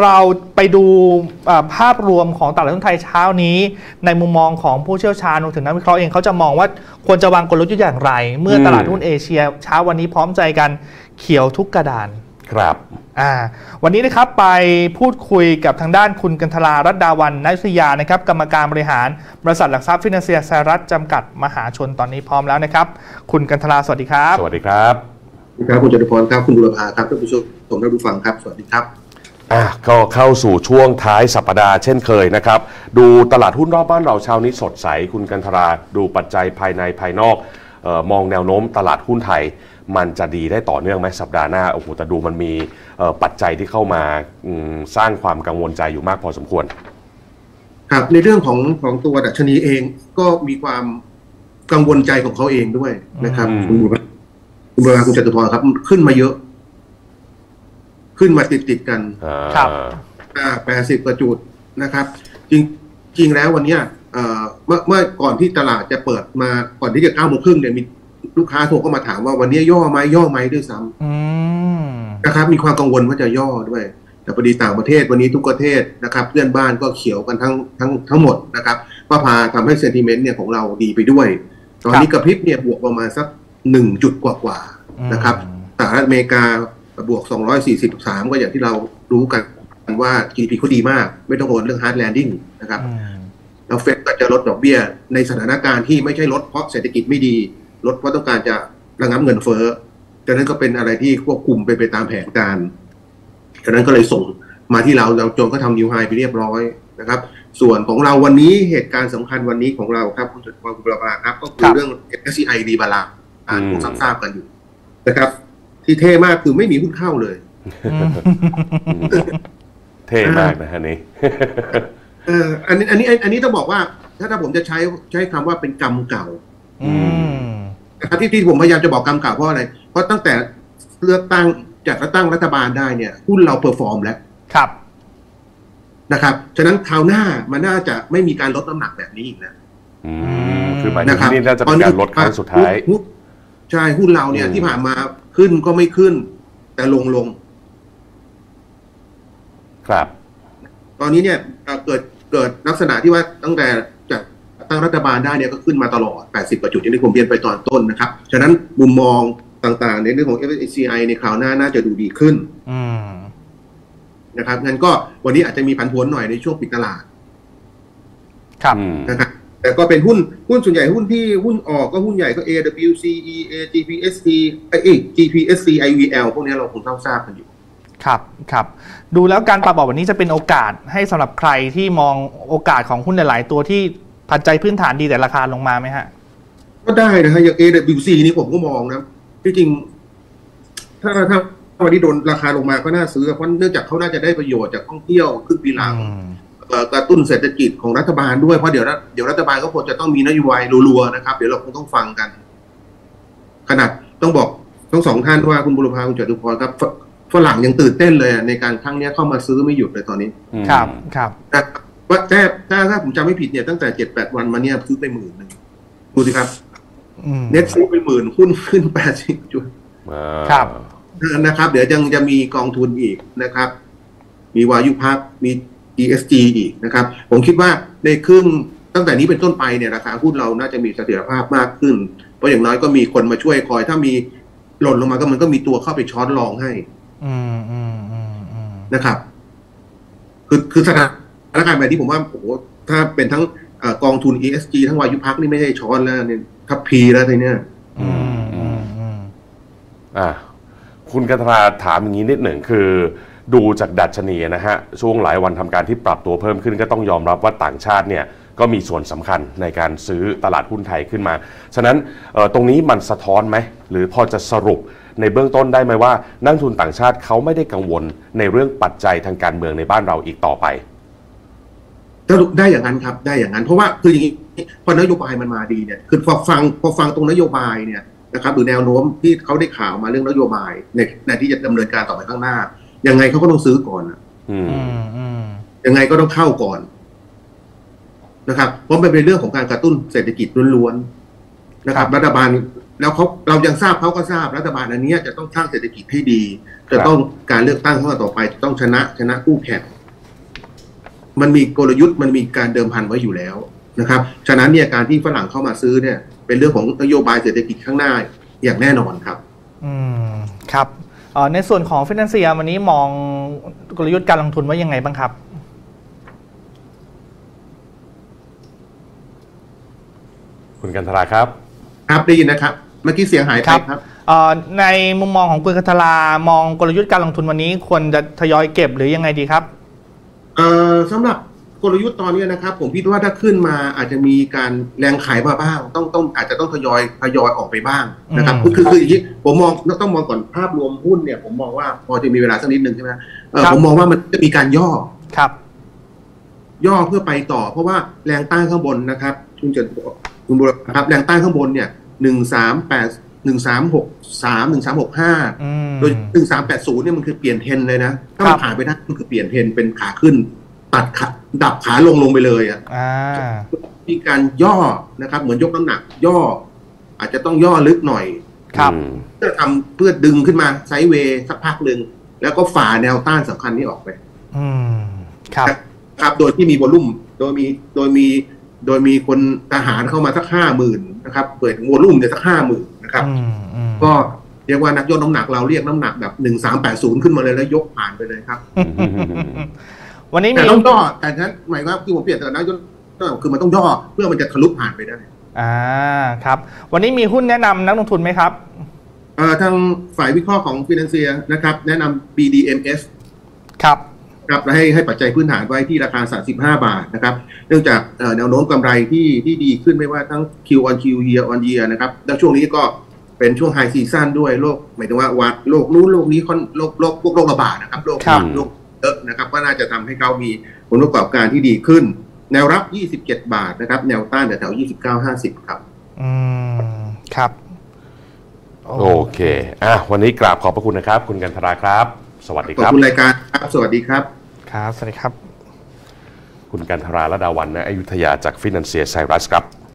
เราไปดูภาพรวมของตลาดหุ้นไทยเช้านี้ ในมุมมองของผู้เชี่ยวชาญรวมถึงนักวิเคราะห์เองเขาจะมองว่าควรจะวางกลยุทธ์อย่างไร เมื่อตลาดหุ้นเอเชียเช้าวันนี้พร้อมใจกันเขียวทุกกระดาน ครับอ่าวันนี้นะครับไปพูดคุยกับทางด้านคุณกันทรารัตดาวันนัทยานะครับกรรมการบริหารบริษัทหลักทรัพย์ฟินแลนเซียสหรัฐจำกัดมหาชนตอนนี้พร้อมแล้วนะครับ คุณกันทราสวัสดีครับ สวัสดีครับครับคุณจตุพรครับคุณบุรพาครับท่านผู้ชมท่านผู้ฟังครับสวัสดีครับ อะก็เข้าสู่ช่วงท้ายสัปดาห์เช่นเคยนะครับ ดูตลาดหุ้นรอบบ้านเราเช้านี้สดใส คุณกันทราดูปัจจัยภายในภายนอกเออมองแนวโน้มตลาดหุ้นไทย มันจะดีได้ต่อเนื่องไหมสัปดาห์หน้าโอ้โหแต่ดูมันมีเอ่อปัจจัยที่เข้ามาอืมสร้างความกังวลใจอยู่มากพอสมควร ครับในเรื่องของของตัวดัชนีเองก็มีความกังวลใจของเขาเองด้วยนะครับอืมคุณบุรพาคุณบุรพาคุณจตุพรครับขึ้นมาเยอะ ขึ้นมาติดติดๆกันอ่าครับ อ่าแปดสิบกว่าจุดนะครับ จริงจริงแล้ววันเนี้ยเอ่อเมื่อเมื่อก่อนที่ตลาดจะเปิดมาก่อนที่จะเก้าโมงครึ่งเนี่ยมีลูกค้าโทรเข้ามาถามว่าวันนี้ย่อไหมย่อไหมด้วยซ้ำอืมนะครับ มีความกังวลว่าจะย่อด้วย แต่พอดีต่างประเทศวันนี้ทุกประเทศนะครับ เพื่อนบ้านก็เขียวกันทั้งทั้งทั้งหมดนะครับก็พาทำให้เซนติเมนต์เนี่ยของเราดีไปด้วย ตอนนี้กระพริบเนี่ยบวกประมาณสักหนึ่งจุดกว่าๆนะครับสหรัฐอเมริกา บวก 243 ก็อย่างที่เรารู้กันว่า GDP เขาดีมาก ไม่ต้องกังวลเรื่อง hard landing นะครับอืมแล้วเฟดก็จะลดดอกเบี้ย ในสถานการณ์ที่ไม่ใช่ลดเพราะเศรษฐกิจไม่ดี ลดเพราะต้องการจะระงับเงินเฟ้อดังนั้นก็เป็นอะไรที่ควบคุมไปไปตามแผนการดังนั้นก็เลยส่งมาที่เราเราจนก็ทำนิวไฮไปเรียบร้อยนะครับ ส่วนของเราวันนี้เหตุการณ์สำคัญวันนี้ของเราครับคุณจุดพรคุณประภาครับ ก็คือเรื่อง SCI รีบาลาอ่านคงทราบๆกันอยู่นะครับ ที่เท่มากคือไม่มีหุ้นเข้าเลยอืมเท่มากนะฮะนี่เอออันนี้อันนี้อันนี้ต้องบอกว่า ถ้าถ้าผมจะใช้ใช้คำว่าเป็นกรรมเก่าอืมนะครับที่ที่ผมพยายามจะบอกกำกับเพราะอะไร เพราะตั้งแต่เลือกตั้งจัดเลือกตั้งรัฐบาลได้เนี่ยหุ้นเรา perform แล้วครับนะครับ ฉะนั้นคราวหน้ามันน่าจะไม่มีการลดน้ำหนักแบบนี้อีกแล้วอืมคือหมายถึงนะครับนี่น่าจะเป็นการลดครั้งสุดท้ายหุ้นใช่ หุ้นเราเนี่ยอืมที่ผ่านมา ขึ้นก็ไม่ขึ้น แต่ลงลง ครับ ตอนนี้เนี่ยเอ่อเกิดเกิดลักษณะที่ว่าตั้งแต่จัดตั้งรัฐบาลได้เนี่ยก็ขึ้นมาตลอด 80 กว่าจุดอย่างที่ผมเรียนไปตอนต้นนะครับ ฉะนั้นมุมมองต่าง ๆ ในเรื่องของ FSCI ในคราวหน้าน่าจะดูดีขึ้นอืมนะครับงั้นก็วันนี้อาจจะมีผันผวนหน่อยในช่วงปิดตลาด ครับอืมนะครับ แต่ก็เป็นหุ้นหุ้นส่วนใหญ่หุ้นที่หุ้นออกก็หุ้นใหญ่ก็ AWC EA GPST ไอ้ย GPSC IVL พวกนี้เราคงต้องทราบกันอยู่ ครับครับ ดูแล้วการปรับออกวันนี้จะเป็นโอกาสให้สำหรับใครที่มองโอกาสของหุ้นหลาย ๆ ตัวที่ปัจจัยพื้นฐานดีแต่ราคาลงมาไหมฮะ ก็ได้นะฮะอย่าง AWC นี่ผมก็มองนะที่จริง ถ้าถ้าวันนี้โดนราคาลงมาก็น่าซื้อเพราะเนื่องจากเขาน่าจะได้ประโยชน์จากท่องเที่ยวครึ่งปีหลังอืมเอ่อ กระตุ้นเศรษฐกิจของรัฐบาลด้วยเพราะเดี๋ยวรัฐเดี๋ยวรัฐบาลก็ควรจะต้องมีนโยบายรัวๆนะครับ เดี๋ยวเราคงต้องฟังกัน ขนาดต้องบอกทั้งสองท่านว่าคุณบุรพาคุณจตุพรครับฝฝรั่งยังตื่นเต้นเลยอะในการครั้งเนี้ยเข้ามาซื้อไม่หยุดเลยตอนนี้อืมครับครับแต่ว่าแต่ถ้าถ้าผมจำไม่ผิดเนี่ยตั้งแต่เจ็ดแปดวันมาเนี่ยซื้อไปหมื่นหนึ่งดูสิครับอืมเน็ตซื้อไปหมื่นหุ้นขึ้นแปดสิบจุดอ่าครับนะครับ เดี๋ยวยังจะมีกองทุนอีกนะครับ มีวายุพักมี ESG อีกนะครับ ผมคิดว่าในครึ่งตั้งแต่นี้เป็นต้นไปเนี่ยราคาหุ้นเราน่าจะมีเสถียรภาพมากขึ้น เพราะอย่างน้อยก็มีคนมาช่วยคอย ถ้ามีหล่นลงมาก็มันก็มีตัวเข้าไปช้อนรองให้ อืมอืมอืมอืมนะครับ คือคือสถานการณ์แบบนี้ผมว่าโอ้โหถ้าเป็นทั้งเอ่อกองทุน ESG ทั้งวายุพักนี่ไม่ใช่ช้อนแล้วเนี่ยทับพีแล้วทีเนี้ยอืมอืมอืมอะคุณกันทราถามอย่างนี้นิดหนึ่งคือ ดูจากดัชนีนะฮะช่วงหลายวันทำการที่ปรับตัวเพิ่มขึ้นก็ต้องยอมรับว่าต่างชาติเนี่ยก็มีส่วนสำคัญในการซื้อตลาดหุ้นไทยขึ้นมา ฉะนั้นตรงนี้มันสะท้อนไหม หรือพอจะสรุปในเบื้องต้นได้ไหมว่า นักทุนต่างชาติเขาไม่ได้กังวลในเรื่องปัจจัยทางการเมืองในบ้านเราอีกต่อไปถ้าได้อย่างนั้นครับได้อย่างนั้น เพราะว่าคืออย่างนี้พอนโยบายมันมาดีเนี่ยคือพอฟังพอฟังตรงนโยบายเนี่ยนะครับหรือแนวโน้มที่เขาได้ข่าวมาเรื่องนโยบายในในที่จะดำเนินการต่อไปข้างหน้า ยังไงเขาก็ต้องซื้อก่อนอะอืมอืมอืมยังไงก็ต้องเข้าก่อนนะครับเพราะมันเป็นเรื่องของการกระตุ้นเศรษฐกิจล้วนๆนะครับ รัฐบาลแล้วเขาเรายังทราบเขาก็ทราบรัฐบาลอันเนี้ยจะต้องสร้างเศรษฐกิจให้ดี จะต้องการเลือกตั้งครั้งต่อไปจะต้องชนะชนะคู่แข่งมันมีกลยุทธ์มันมีการเดิมพันไว้อยู่แล้วนะครับฉะนั้นเนี่ยการที่ฝรั่งเข้ามาซื้อเนี่ย เป็นเรื่องของนโยบายเศรษฐกิจข้างหน้าอย่างแน่นอนครับ อืมครับเอ่อ ในส่วนของฟินแลนเซียวันนี้มองกลยุทธ์การลงทุนว่ายังไงบ้างครับ คุณกันทราครับครับได้ยินนะครับ เมื่อกี้เสียงหายไปครับครับเอ่อในมุมมองของคุณกัทลามองกลยุทธ์การลงทุนวันนี้ควรจะทยอยเก็บหรือยังไงดีครับเอ่อสำหรับ กลยุทธ์ตอนนี้นะครับ ผมคิดว่าถ้าขึ้นมาอาจจะมีการแรงขายมาบ้าง ต้องต้องอาจจะต้องทยอยทยอยออกไปบ้างนะครับอืมคือคือคืออย่างนี้ผมมองต้องมองก่อนภาพรวมหุ้นเนี่ยผมมองว่าพอจะมีเวลาสักนิดหนึ่งใช่ไหมเอ่อครับผมมองว่ามันจะมีการย่อครับ ย่อเพื่อไปต่อ เพราะว่าแรงต้านข้างบนนะครับคุณจะคุณบุรพครับแรงต้านข้างบนเนี่ยหนึ่งสามแปดหนึ่งสามหกสามหนึ่งสามหกห้าอืมโดยหนึ่งสามแปดศูนย์เนี่ยมันคือเปลี่ยนเทรนด์เลยนะถ้ามัครับผ่านไปได้มันคือเปลี่ยนเทรนด์เป็นขาขึ้น ตัดขาดับขาลงลงไปเลยอะอ่ามีการย่อนะครับ เหมือนยกน้ำหนัก ย่อ อาจจะต้องย่อลึกหน่อยครับอืมเพื่อทำเพื่อดึงขึ้นมาไซด์เวย์สักพักหนึ่งแล้วก็ฝ่าแนวต้านสำคัญนี้ออกไป อืมครับ ครับ โดยที่มีวอลลุ่ม โดยมีโดยมีโดยมีคนทหารเข้ามาสักห้าหมื่นนะครับ เปิดวอลลุ่มเนี่ยสักห้าหมื่นนะครับอืมอืมก็เรียกว่านักยกน้ำหนักเราเรียกน้ำหนักแบบหนึ่งสามแปดศูนย์ขึ้นมาเลยแล้วยกผ่านไปเลยครับ วันนี้แต่มีต้องย่อแต่ฉะนั้นหมายว่าที่ผมเปลี่ยนแต่นักยกน้ำหนักคือมันต้องย่อเพื่อมันจะทะลุผ่านไปได้อ่าครับ วันนี้มีหุ้นแนะนำนักลงทุนไหมครับเอ่อทางฝ่ายวิเคราะห์ของฟินแลนเซียนะครับ แนะนำ BDMs ครับครับและให้ให้ปัจจัยพื้นฐานไว้ที่ราคา 35 บาทนะครับ เนื่องจากเอ่อแนวโน้มกำไรที่ที่ดีขึ้นไม่ว่าทั้ง Q on Q year on year นะครับ แล้วช่วงนี้ก็เป็นช่วงไฮซีซั่นด้วยโรคหมายถึงว่าวัดโรคนู้นโรคนี้ค่อนโรคโรคพวกโรคระบาดนะครับโรคครับโรค เยอะนะครับก็น่าจะทำให้เขามีผลประกอบการที่ดีขึ้น แนวรับ 27 บาทนะครับ แนวต้านแถวๆ29.50 ครับ อืม ครับ โอเคอะวันนี้กราบขอบพระคุณนะครับ คุณกันทราครับ สวัสดีขคอบรับคุณรายการครับ สวัสดีครับ ครับ สวัสดีครับ คุณกันทราและดาวันนะอยุธยาจากฟินแลนเซียไซรัสครับ